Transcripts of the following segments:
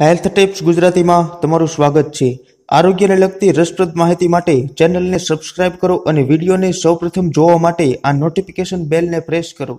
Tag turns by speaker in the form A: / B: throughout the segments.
A: Health tips ગુજરાતીમાં તમારું સ્વાગત છે. આરોગ્યને લગતી રસપ્રદ માહિતી માટે ચેનલને સબસ્ક્રાઇબ કરો અને વિડીયોને સૌપ્રથમ જોવા માટે આ નોટિફિકેશન બેલને પ્રેસ કરો.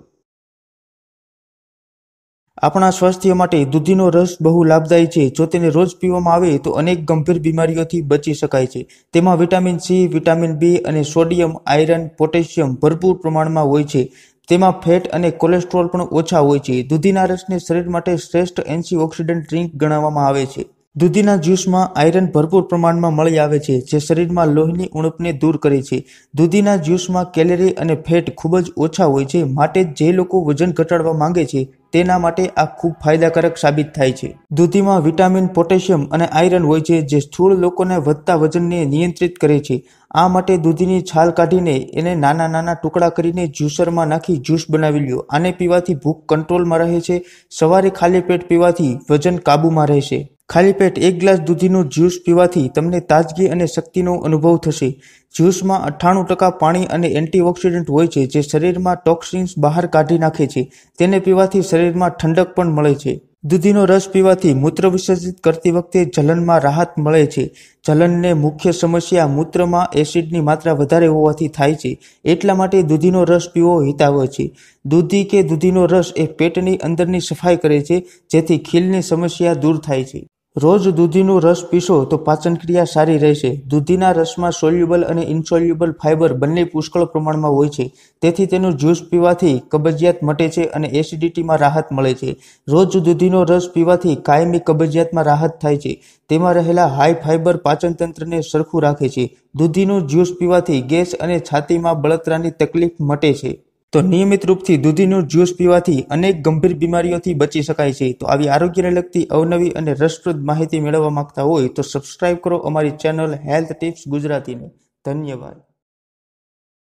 A: આપણા સ્વાસ્થ્ય માટે દૂધીનો રસ બહુ લાભદાયી છે. જો તેને રોજ પીવામાં આવે તો અનેક ગંભીર બીમારીઓથી બચી શકાય છે. તેમાં વિટામિન સી, વિટામિન બી અને સોડિયમ, આયરન, પોટેશિયમ ભરપૂર પ્રમાણમાં હોય છે. તેમાં ફેટ અને કોલેસ્ટ્રોલ પણ ઓછા હોય છે. દૂધીના રસને શરીર માટે શ્રેષ્ઠ એન્ટીઓક્સિડન્ટ ડ્રિંક ગણવામાં આવે છે. દૂધીના જ્યુસમાં આયરન ભરપૂર પ્રમાણમાં મળી આવે છે, જે શરીરમાં લોહીની ઉણપને દૂર કરે છે. દૂધીના જ્યુસમાં કેલેરી અને ફેટ ખૂબ જ ઓછા હોય છે, માટે જે લોકો વજન ઘટાડવા માંગે છે, તેના માટે આ ખૂબ ફાયદાકારક સાબિત થાય છે. દૂધીમાં વિટામિન, પોટેશિયમ અને આયરન હોય છે, જે સ્થૂળ લોકોને વધતા વજનને નિયંત્રિત કરે છે. આ માટે દૂધીની છાલ કાઢીને એને નાના નાના ટુકડા કરીને જ્યુસરમાં નાખી જ્યુસ બનાવી લ્યો. આને પીવાથી ભૂખ કંટ્રોલમાં રહે છે, સવારે ખાલી પેટ પીવાથી વજન કાબૂમાં રહેશે. ખાલી પેટ એક ગ્લાસ દૂધીનું જ્યુસ પીવાથી તમને તાજગી અને શક્તિનો અનુભવ થશે. જ્યુસમાં અઠ્ઠાણું ટકા પાણી અને એન્ટીઓક્સિડન્ટ હોય છે, જે શરીરમાં ટોક્સિન્સ બહાર કાઢી નાખે છે. તેને પીવાથી શરીરમાં ઠંડક પણ મળે છે. દૂધીનો રસ પીવાથી મૂત્ર વિસર્જિત કરતી વખતે જલનમાં રાહત મળે છે. જલનને મુખ્ય સમસ્યા મૂત્રમાં એસિડની માત્રા વધારે હોવાથી થાય છે. એટલા માટે દૂધીનો રસ પીવો હિતાવહ છે. દૂધી કે દૂધીનો રસ એ પેટની અંદરની સફાઈ કરે છે, જેથી ખીલની સમસ્યા દૂર થાય છે. રોજ દૂધીનો રસ પીશો તો પાચનક્રિયા સારી રહેશે. દૂધીના રસમાં સોલ્યુબલ અને ઇન્સોલ્યુબલ ફાઇબર બંને પુષ્કળ પ્રમાણમાં હોય છે. તેથી તેનું જ્યુસ પીવાથી કબજિયાત મટે છે અને એસિડિટીમાં રાહત મળે છે. રોજ દૂધીનો રસ પીવાથી કાયમી કબજિયાતમાં રાહત થાય છે. તેમાં રહેલા હાઈ ફાઇબર પાચનતંત્રને સરખું રાખે છે. દૂધીનું જ્યુસ પીવાથી ગેસ અને છાતીમાં બળતરાની તકલીફ મટે છે. તો નિયમિત રૂપથી દૂધીનું જ્યુસ પીવાથી અનેક ગંભીર બીમારીઓથી બચી શકાય છે. તો આવી આરોગ્યને લગતી અવનવી અને રસપ્રદ માહિતી મેળવવા માંગતા હોય તો સબસ્ક્રાઇબ કરો અમારી ચેનલ હેલ્થ ટિપ્સ ગુજરાતીને. ધન્યવાદ.